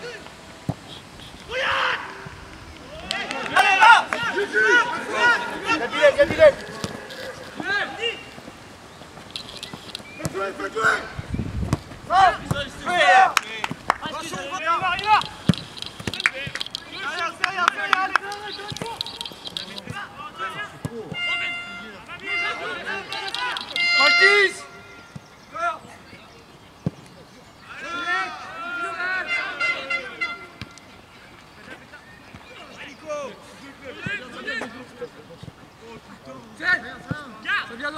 Good.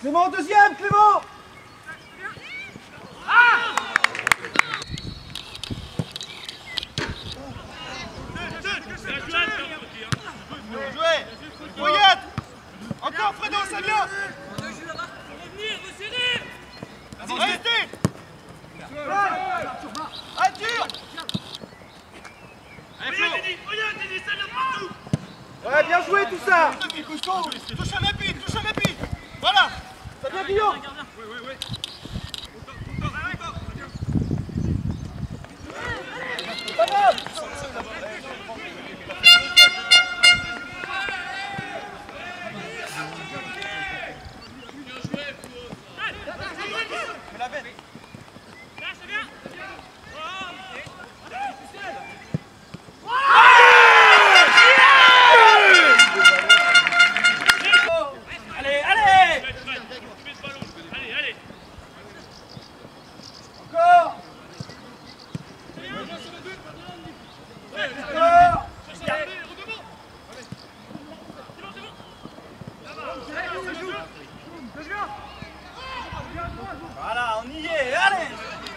Clément, deuxième, Clément. Encore Fredo, ça vient Restez Ah, dur Ouais, bien joué tout ça. Touche à l'appui, touche à l'appui Voilà Vient Guillaume Allez, allez Encore Encore Voilà, on y est, allez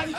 Allez